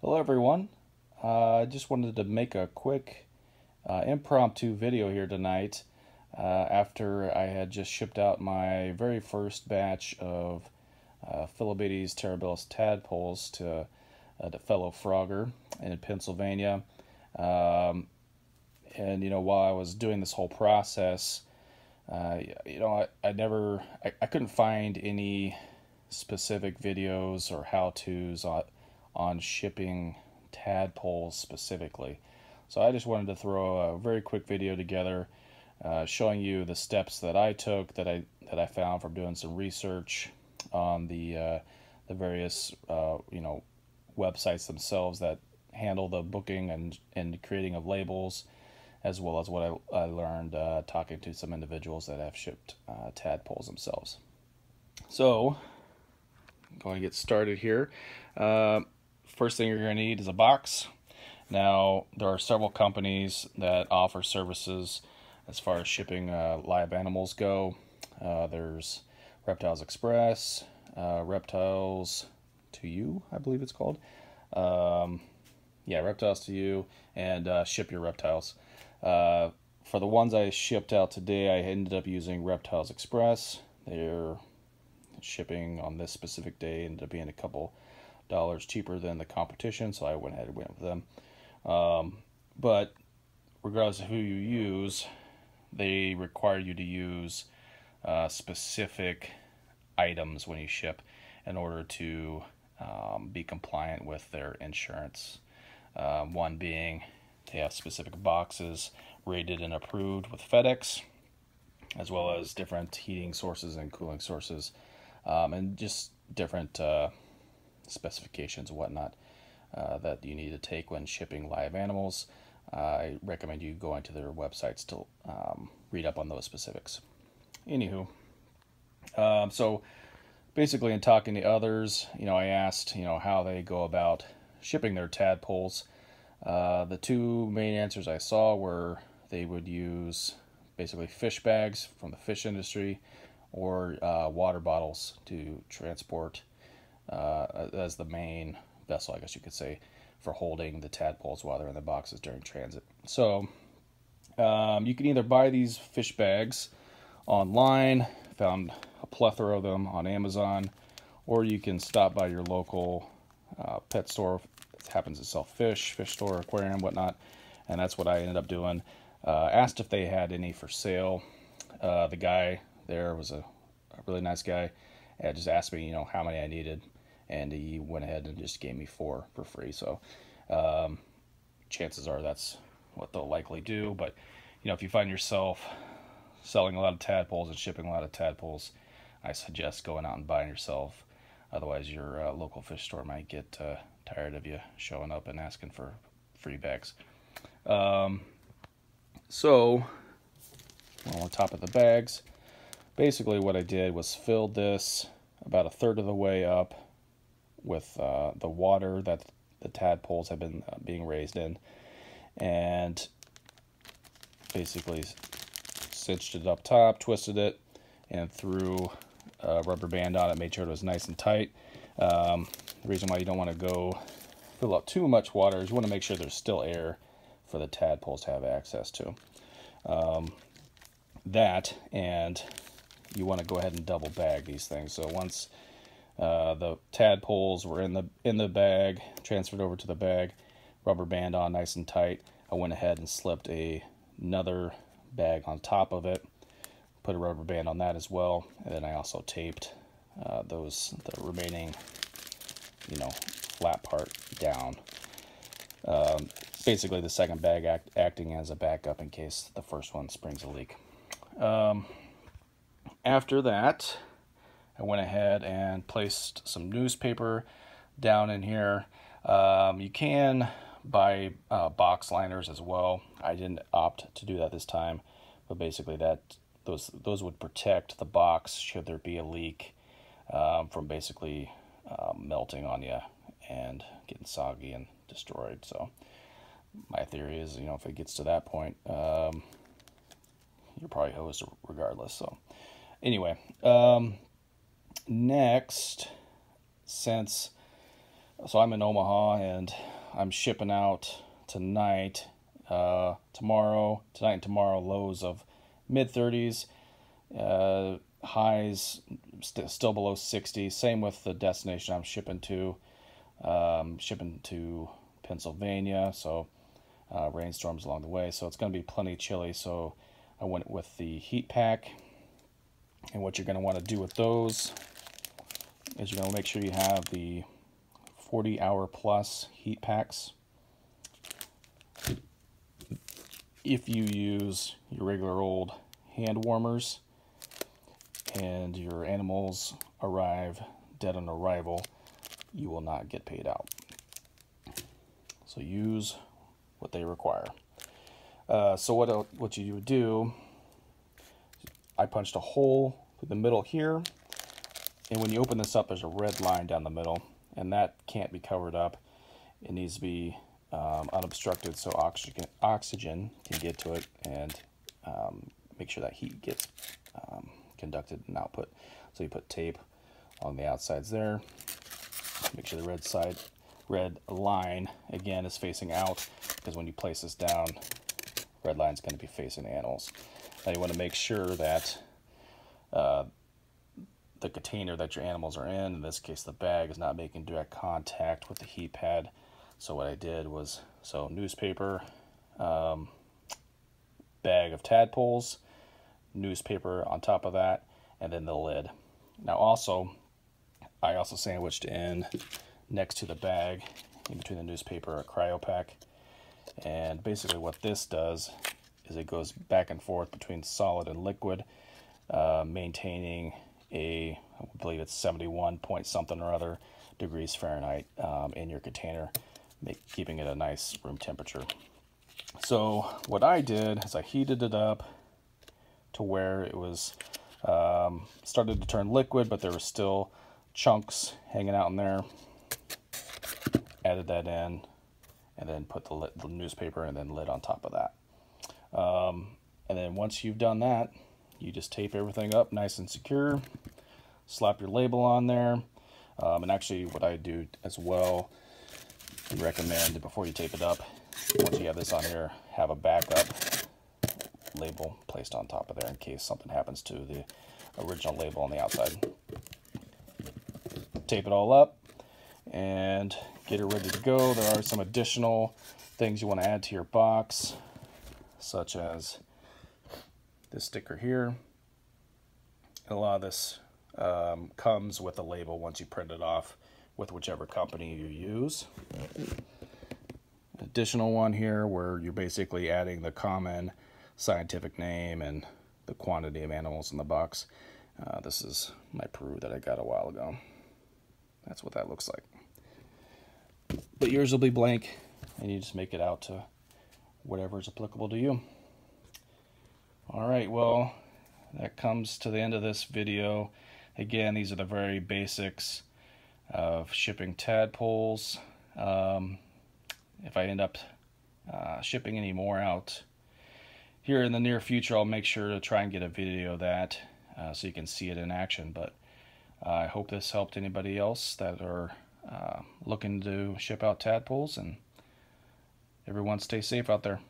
Hello everyone. Uh, I just wanted to make a quick uh, impromptu video here tonight uh, after I had just shipped out my very first batch of uh, Phyllobates terribilis tadpoles to a uh, fellow frogger in Pennsylvania. Um, and you know, while I was doing this whole process, uh, you know, I, I never, I, I couldn't find any specific videos or how-tos on on shipping tadpoles specifically. So I just wanted to throw a very quick video together uh, showing you the steps that I took that I that I found from doing some research on the uh, the various uh, you know websites themselves that handle the booking and and creating of labels as well as what I, I learned uh, talking to some individuals that have shipped uh, tadpoles themselves. So, I'm going to get started here. First thing you're going to need is a box. Now, there are several companies that offer services as far as shipping uh, live animals go. Uh, there's Reptiles Express, uh, Reptiles to You, I believe it's called. Um, yeah, Reptiles to You, and uh, Ship Your Reptiles. Uh, for the ones I shipped out today, I ended up using Reptiles Express. Their shipping on this specific day ended up being a couple dollars cheaper than the competition, so I went ahead and went with them. Um, but regardless of who you use, they require you to use uh, specific items when you ship in order to um, be compliant with their insurance. Uh, one being they have specific boxes rated and approved with FedEx, as well as different heating sources and cooling sources, um, and just different uh, specifications whatnot uh, that you need to take when shipping live animals. I recommend you going to their websites to um, read up on those specifics. Anywho, um, so basically, in talking to others, you know, I asked, you know, how they go about shipping their tadpoles. Uh, the two main answers I saw were they would use basically fish bags from the fish industry or uh, water bottles to transport uh, as the main vessel, I guess you could say, for holding the tadpoles while they're in the boxes during transit. So um, you can either buy these fish bags online, found a plethora of them on Amazon, or you can stop by your local uh, pet store. It happens to sell fish, fish store, aquarium, whatnot, and that's what I ended up doing. Uh, asked if they had any for sale. Uh, the guy there was a, a really nice guy. And just asked me, you know, how many I needed and he went ahead and just gave me four for free. So um, chances are that's what they'll likely do. But you know, if you find yourself selling a lot of tadpoles and shipping a lot of tadpoles, I suggest going out and buying yourself. Otherwise, your uh, local fish store might get uh, tired of you showing up and asking for free bags. Um, so, on top of the bags, basically what I did was filled this about a third of the way up with uh, the water that the tadpoles have been uh, being raised in, and basically cinched it up top, twisted it, and threw a rubber band on it, made sure it was nice and tight. Um, the reason why you don't want to go fill up too much water is you want to make sure there's still air for the tadpoles to have access to. Um, that and you want to go ahead and double bag these things. So once uh, the tadpoles were in the in the bag, transferred over to the bag, rubber band on nice and tight. I went ahead and slipped a another bag on top of it, put a rubber band on that as well, and then I also taped uh, those the remaining, you know, flat part down. Um, basically, the second bag act, acting as a backup in case the first one springs a leak. Um, after that, I went ahead and placed some newspaper down in here. Um, you can buy uh, box liners as well. I didn't opt to do that this time, but basically that those those would protect the box should there be a leak um, from basically um, melting on you and getting soggy and destroyed. So my theory is, you know, if it gets to that point, um, you're probably hosed regardless. So anyway, um, next, since So I'm in Omaha and I'm shipping out tonight, uh, tomorrow, tonight and tomorrow, lows of mid 30s, uh, highs st- still below 60. Same with the destination I'm shipping to, um, shipping to Pennsylvania. So uh, rainstorms along the way. So it's going to be plenty chilly. So I went with the heat pack. And what you're going to want to do with those is you're going to make sure you have the 40 hour plus heat packs. If you use your regular old hand warmers and your animals arrive dead on arrival, you will not get paid out. So use what they require. Uh, so what, what you would do, I punched a hole through the middle here, and when you open this up, there's a red line down the middle, and that can't be covered up. It needs to be um, unobstructed so oxygen, oxygen can get to it and um, make sure that heat gets um, conducted and output. So you put tape on the outsides there. Make sure the red side, red line again is facing out because when you place this down, red line is going to be facing the animals. Now you want to make sure that uh, the container that your animals are in, in this case the bag, is not making direct contact with the heat pad. So what I did was, so newspaper, um, bag of tadpoles, newspaper on top of that, and then the lid. Now also, I also sandwiched in next to the bag, in between the newspaper, a cryo pack. And basically what this does is it goes back and forth between solid and liquid, uh, maintaining a, I believe it's 71 point something or other degrees Fahrenheit um, in your container, make, keeping it a nice room temperature. So what I did is I heated it up to where it was um, started to turn liquid, but there were still chunks hanging out in there. Added that in, and then put the, lid, the newspaper and then lid on top of that. Um, and then once you've done that, you just tape everything up nice and secure, slap your label on there. Um, and actually what I do as well, recommend before you tape it up, once you have this on here, have a backup label placed on top of there in case something happens to the original label on the outside. Tape it all up and get it ready to go. There are some additional things you want to add to your box, such as this sticker here. a lot of this um, comes with a label once you print it off with whichever company you use. Additional one here where you're basically adding the common scientific name and the quantity of animals in the box. Uh, this is my Peru that I got a while ago. That's what that looks like. But yours will be blank, and you just make it out to whatever is applicable to you. All right, well, that comes to the end of this video. Again, these are the very basics of shipping tadpoles. Um, if I end up uh, shipping any more out here in the near future, I'll make sure to try and get a video of that uh, so you can see it in action. But uh, I hope this helped anybody else that are uh, looking to ship out tadpoles and everyone stay safe out there.